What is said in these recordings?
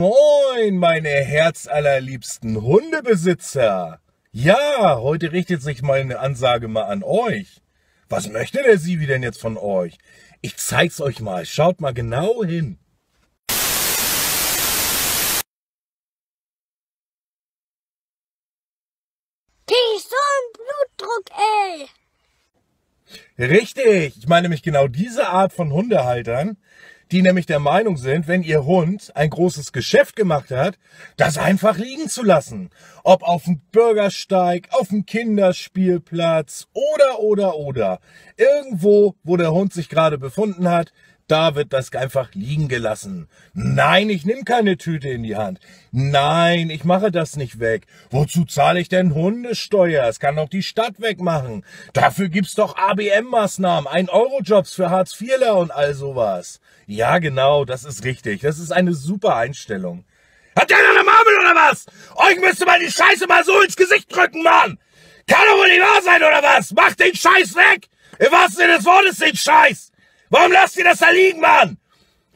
Moin, meine herzallerliebsten Hundebesitzer. Ja, heute richtet sich meine Ansage mal an euch. Was möchte der Sivi denn jetzt von euch? Ich zeig's euch mal. Schaut mal genau hin. Die so ein Blutdruck, ey. Richtig. Ich meine nämlich genau diese Art von Hundehaltern, die nämlich der Meinung sind, wenn ihr Hund ein großes Geschäft gemacht hat, das einfach liegen zu lassen. Ob auf dem Bürgersteig, auf dem Kinderspielplatz oder, oder, oder. Irgendwo, wo der Hund sich gerade befunden hat, da wird das einfach liegen gelassen. Nein, ich nehme keine Tüte in die Hand. Nein, ich mache das nicht weg. Wozu zahle ich denn Hundesteuer? Es kann doch die Stadt wegmachen. Dafür gibt's doch ABM-Maßnahmen, ein Eurojobs für Hartz-IVler und all sowas. Ja, genau, das ist richtig. Das ist eine super Einstellung. Hat der eine Marmel oder was? Euch müsste mal die Scheiße mal so ins Gesicht drücken, Mann! Kann doch wohl nicht wahr sein, oder was? Macht den Scheiß weg! Im wahrsten Sinne des Wortes den Scheiß! Warum lasst ihr das da liegen, Mann?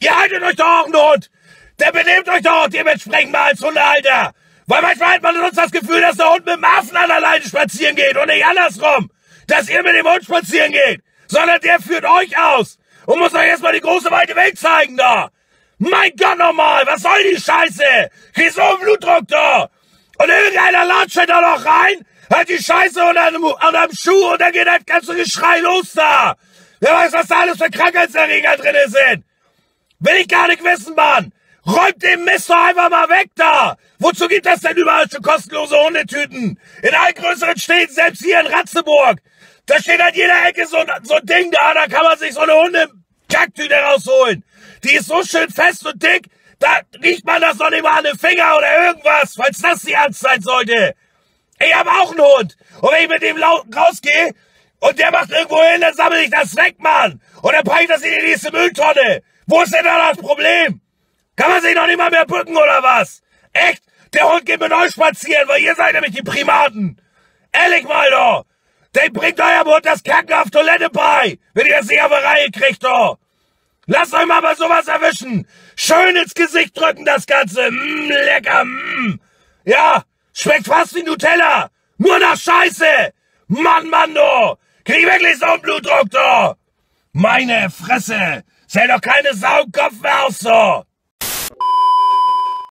Ihr haltet euch doch auch einen Hund. Der benehmt euch doch auch dementsprechend mal als Hundehalter. Weil manchmal hat man uns das Gefühl, dass der Hund mit dem Affen an der Leine spazieren geht und nicht andersrum. Dass ihr mit dem Hund spazieren geht. Sondern der führt euch aus. Und muss euch erstmal die große weite Welt zeigen da. Mein Gott nochmal, was soll die Scheiße? Krieg so einen Blutdruck da. Und irgendeiner latscht da noch rein, hat die Scheiße unter dem, unter dem Schuh und dann geht das ganze Geschrei los da. Wer weiß, was da alles für Krankheitserreger drin sind. Will ich gar nicht wissen, Mann. Räumt den Mist doch einfach mal weg da! Wozu gibt es denn überall schon kostenlose Hundetüten? In allen größeren Städten, selbst hier in Ratzeburg. Da steht an jeder Ecke so, so ein Ding da, da kann man sich so eine Hunde-Kacktüte rausholen. Die ist so schön fest und dick, da riecht man das noch nicht mal an den Finger oder irgendwas, falls das die Angst sein sollte. Ich hab auch einen Hund. Und wenn ich mit dem rausgehe, und der macht irgendwo hin, dann sammle ich das weg, Mann. Und dann packe ich das in die nächste Mülltonne. Wo ist denn da das Problem? Kann man sich noch nicht mal mehr bücken oder was? Echt? Der Hund geht mit euch spazieren, weil ihr seid nämlich die Primaten. Ehrlich mal doch. Der bringt eurem Hund das Kacken auf Toilette bei, wenn ihr das nicht auf die Reihe kriegt, doch. Lasst euch mal bei sowas erwischen. Schön ins Gesicht drücken, das Ganze. Mmm, lecker, mmm. Ja, schmeckt fast wie Nutella. Nur nach Scheiße. Mann, Mann, du. Krieg wirklich so einen Blutdruck, du! Meine Fresse! Sell doch keine Saugkopf mehr aus, so!